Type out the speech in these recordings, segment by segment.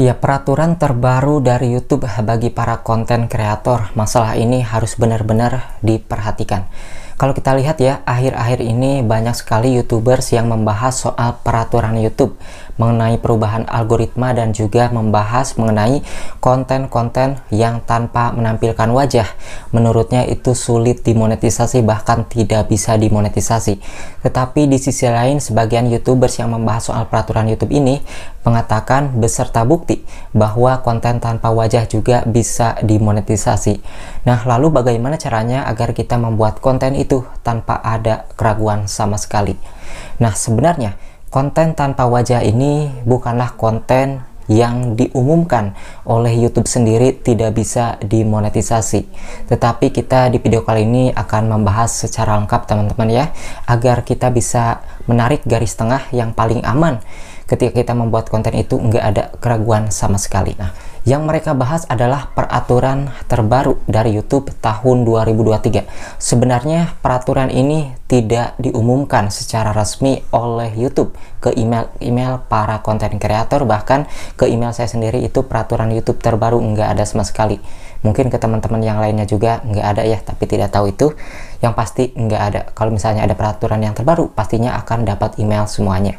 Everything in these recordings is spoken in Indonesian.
Ya, peraturan terbaru dari YouTube bagi para konten kreator, masalah ini harus benar-benar diperhatikan. Kalau kita lihat ya, akhir-akhir ini banyak sekali YouTubers yang membahas soal peraturan YouTube mengenai perubahan algoritma dan juga membahas mengenai konten-konten yang tanpa menampilkan wajah. Menurutnya itu sulit dimonetisasi bahkan tidak bisa dimonetisasi. Tetapi di sisi lain sebagian YouTubers yang membahas soal peraturan YouTube ini mengatakan beserta bukti bahwa konten tanpa wajah juga bisa dimonetisasi. Nah, lalu bagaimana caranya agar kita membuat konten itu tanpa ada keraguan sama sekali? Nah, sebenarnya konten tanpa wajah ini bukanlah konten yang diumumkan oleh YouTube sendiri tidak bisa dimonetisasi. Tetapi kita di video kali ini akan membahas secara lengkap teman-teman ya, agar kita bisa menarik garis tengah yang paling aman ketika kita membuat konten itu nggak ada keraguan sama sekali. Nah, yang mereka bahas adalah peraturan terbaru dari YouTube tahun 2023. Sebenarnya peraturan ini tidak diumumkan secara resmi oleh YouTube ke email-email para konten kreator bahkan ke email saya sendiri itu peraturan YouTube terbaru nggak ada sama sekali. Mungkin ke teman-teman yang lainnya juga nggak ada ya, tapi tidak tahu itu. Yang pasti nggak ada. Kalau misalnya ada peraturan yang terbaru, pastinya akan dapat email semuanya.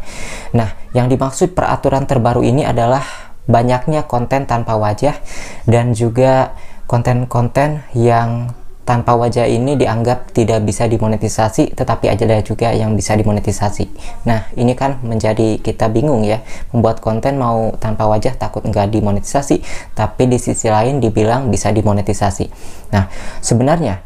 Nah, yang dimaksud peraturan terbaru ini adalah banyaknya konten tanpa wajah dan juga konten-konten yang tanpa wajah ini dianggap tidak bisa dimonetisasi tetapi ada juga yang bisa dimonetisasi. Nah ini kan menjadi kita bingung ya. Membuat konten mau tanpa wajah takut nggak dimonetisasi tapi di sisi lain dibilang bisa dimonetisasi. Nah sebenarnya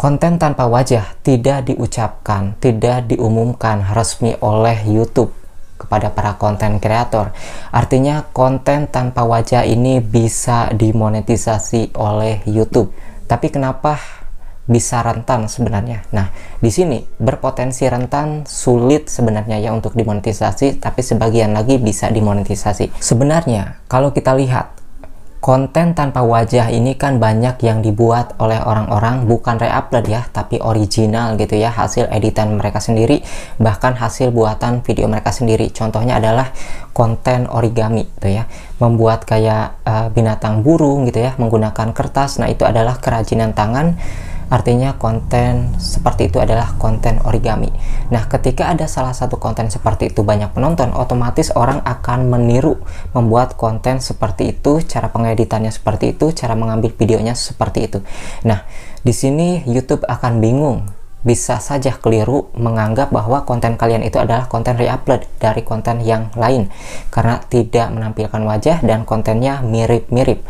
konten tanpa wajah tidak diucapkan tidak diumumkan resmi oleh YouTube kepada para konten kreator. Artinya konten tanpa wajah ini bisa dimonetisasi oleh YouTube. Tapi kenapa bisa rentan sebenarnya? Nah, di sini berpotensi rentan sulit sebenarnya ya untuk dimonetisasi, tapi sebagian lagi bisa dimonetisasi. Sebenarnya kalau kita lihat konten tanpa wajah ini kan banyak yang dibuat oleh orang-orang bukan reupload ya tapi original gitu ya hasil editan mereka sendiri bahkan hasil buatan video mereka sendiri. Contohnya adalah konten origami gitu ya membuat kayak uh, binatang burung gitu ya menggunakan kertas. Nah itu adalah kerajinan tangan Artinya konten seperti itu adalah konten origami. Nah, ketika ada salah satu konten seperti itu banyak penonton, otomatis orang akan meniru membuat konten seperti itu, cara pengeditannya seperti itu, cara mengambil videonya seperti itu. Nah, di sini YouTube akan bingung bisa saja keliru menganggap bahwa konten kalian itu adalah konten reupload dari konten yang lain karena tidak menampilkan wajah dan kontennya mirip-mirip.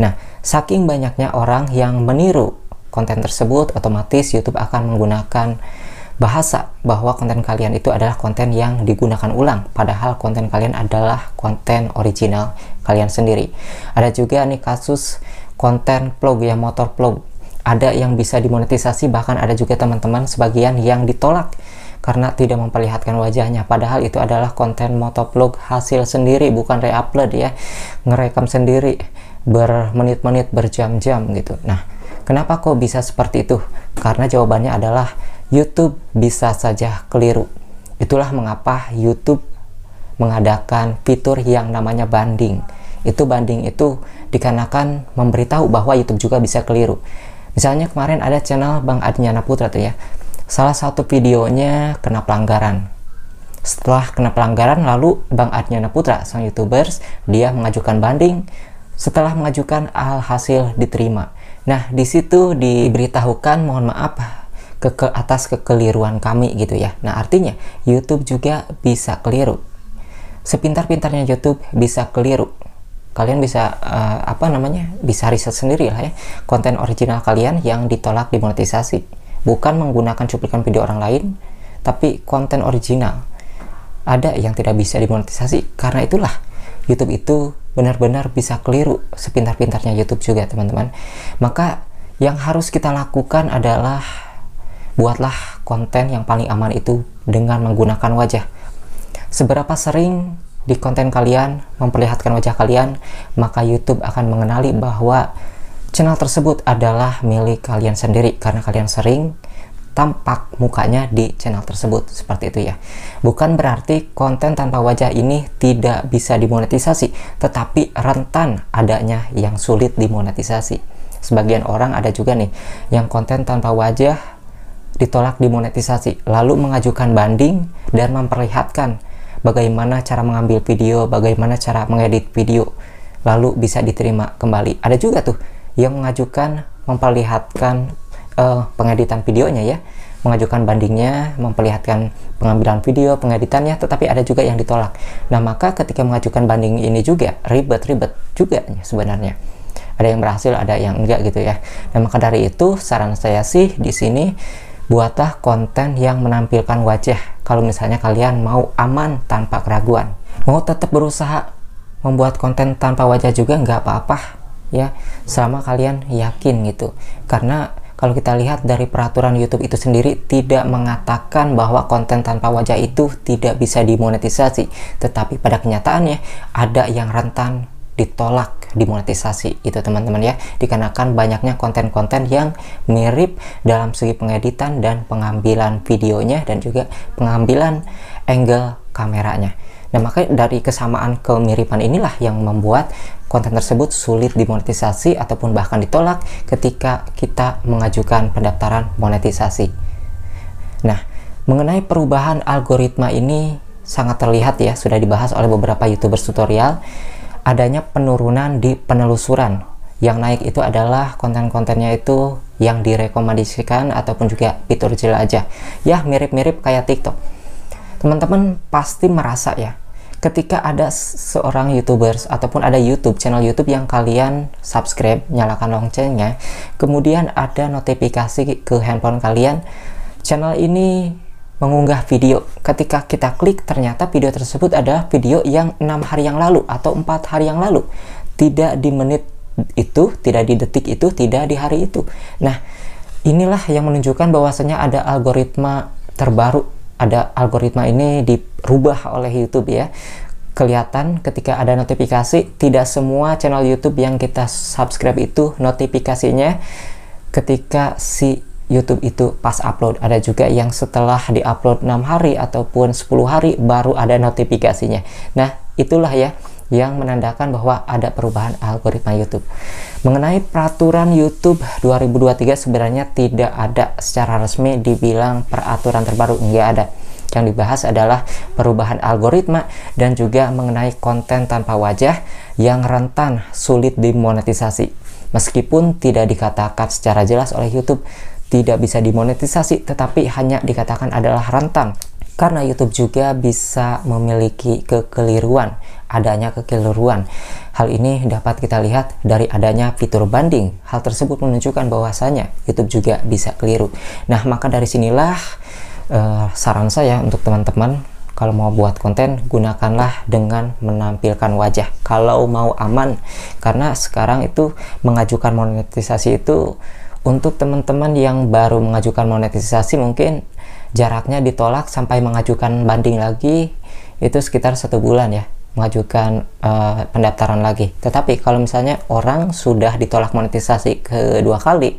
Nah, saking banyaknya orang yang meniru konten tersebut, otomatis YouTube akan menggunakan bahasa bahwa konten kalian itu adalah konten yang digunakan ulang padahal konten kalian adalah konten original kalian sendiri. Ada juga nih kasus konten vlog ya motor vlog ada yang bisa dimonetisasi bahkan ada juga teman-teman sebagian yang ditolak karena tidak memperlihatkan wajahnya. Padahal itu adalah konten motovlog hasil sendiri bukan reupload ya. Ngerekam sendiri bermenit-menit berjam-jam gitu. Nah Kenapa kok bisa seperti itu? Karena jawabannya adalah YouTube bisa saja keliru. Itulah mengapa YouTube mengadakan fitur yang namanya banding. Itu banding itu dikarenakan memberitahu bahwa YouTube juga bisa keliru. Misalnya kemarin ada channel Bang Adnyana Putra tuh ya. Salah satu videonya kena pelanggaran. Setelah kena pelanggaran lalu Bang Adnyana Putra sang YouTubers dia mengajukan banding. Setelah mengajukan alhasil diterima Nah, di situ diberitahukan mohon maaf ke, ke atas kekeliruan kami gitu ya. Nah, artinya YouTube juga bisa keliru. Sepintar-pintarnya YouTube bisa keliru. Kalian bisa uh, apa namanya? Bisa riset sendiri lah ya. Konten original kalian yang ditolak dimonetisasi bukan menggunakan cuplikan video orang lain, tapi konten original. Ada yang tidak bisa dimonetisasi karena itulah YouTube itu benar-benar bisa keliru sepintar-pintarnya YouTube juga teman-teman. Maka yang harus kita lakukan adalah buatlah konten yang paling aman itu dengan menggunakan wajah. Seberapa sering di konten kalian memperlihatkan wajah kalian maka YouTube akan mengenali bahwa channel tersebut adalah milik kalian sendiri. Karena kalian sering tampak mukanya di channel tersebut. Seperti itu ya. Bukan berarti konten tanpa wajah ini tidak bisa dimonetisasi tetapi rentan adanya yang sulit dimonetisasi. Sebagian orang ada juga nih yang konten tanpa wajah ditolak dimonetisasi lalu mengajukan banding dan memperlihatkan bagaimana cara mengambil video bagaimana cara mengedit video lalu bisa diterima kembali. Ada juga tuh yang mengajukan memperlihatkan uh, pengeditan videonya ya mengajukan bandingnya, memperlihatkan pengambilan video, pengeditannya, tetapi ada juga yang ditolak. Nah, maka ketika mengajukan banding ini juga ribet-ribet juga sebenarnya. Ada yang berhasil, ada yang enggak gitu ya. Dan maka dari itu, saran saya sih di sini buatlah konten yang menampilkan wajah. Kalau misalnya kalian mau aman tanpa keraguan, mau tetap berusaha membuat konten tanpa wajah juga nggak apa-apa ya, selama kalian yakin gitu. Karena kalau kita lihat dari peraturan YouTube itu sendiri tidak mengatakan bahwa konten tanpa wajah itu tidak bisa dimonetisasi tetapi pada kenyataannya ada yang rentan ditolak dimonetisasi. Itu teman-teman ya. Dikarenakan banyaknya konten-konten yang mirip dalam segi pengeditan dan pengambilan videonya dan juga pengambilan angle kameranya Nah, makanya dari kesamaan kemiripan inilah yang membuat konten tersebut sulit dimonetisasi ataupun bahkan ditolak ketika kita mengajukan pendaftaran monetisasi. Nah, mengenai perubahan algoritma ini sangat terlihat ya, sudah dibahas oleh beberapa YouTubers tutorial, adanya penurunan di penelusuran. Yang naik itu adalah konten-kontennya itu yang direkomendasikan ataupun juga fitur jelajah. Ya, mirip-mirip kayak TikTok. Teman-teman pasti merasa ya, ketika ada seorang youtubers ataupun ada YouTube channel YouTube yang kalian subscribe nyalakan loncengnya kemudian ada notifikasi ke handphone kalian channel ini mengunggah video. Ketika kita klik ternyata video tersebut adalah video yang enam hari yang lalu atau empat hari yang lalu. Tidak di menit itu tidak di detik itu tidak di hari itu. Nah inilah yang menunjukkan bahwasanya ada algoritma terbaru ada algoritma ini dirubah oleh YouTube ya. Kelihatan ketika ada notifikasi tidak semua channel YouTube yang kita subscribe itu notifikasinya ketika si YouTube itu pas upload. Ada juga yang setelah diupload 6 hari ataupun 10 hari baru ada notifikasinya. Nah itulah ya yang menandakan bahwa ada perubahan algoritma YouTube. Mengenai peraturan YouTube 2023 sebenarnya tidak ada secara resmi dibilang peraturan terbaru, enggak ada. Yang dibahas adalah perubahan algoritma dan juga mengenai konten tanpa wajah yang rentan sulit dimonetisasi. Meskipun tidak dikatakan secara jelas oleh YouTube tidak bisa dimonetisasi, tetapi hanya dikatakan adalah rentan karena YouTube juga bisa memiliki kekeliruan, adanya kekeliruan. Hal ini dapat kita lihat dari adanya fitur banding. Hal tersebut menunjukkan bahwasanya YouTube juga bisa keliru. Nah, maka dari sinilah uh, saran saya untuk teman-teman kalau mau buat konten gunakanlah dengan menampilkan wajah kalau mau aman karena sekarang itu mengajukan monetisasi itu untuk teman-teman yang baru mengajukan monetisasi mungkin jaraknya ditolak sampai mengajukan banding lagi itu sekitar satu bulan ya mengajukan uh, pendaftaran lagi. Tetapi kalau misalnya orang sudah ditolak monetisasi kedua kali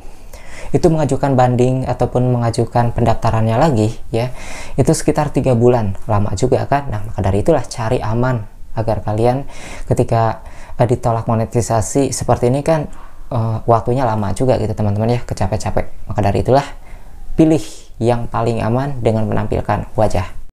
itu mengajukan banding ataupun mengajukan pendaftarannya lagi ya itu sekitar tiga bulan. Lama juga kan? Nah maka dari itulah cari aman agar kalian ketika uh, ditolak monetisasi seperti ini kan uh, waktunya lama juga gitu teman-teman ya kecapek-capek. Maka dari itulah pilih yang paling aman dengan menampilkan wajah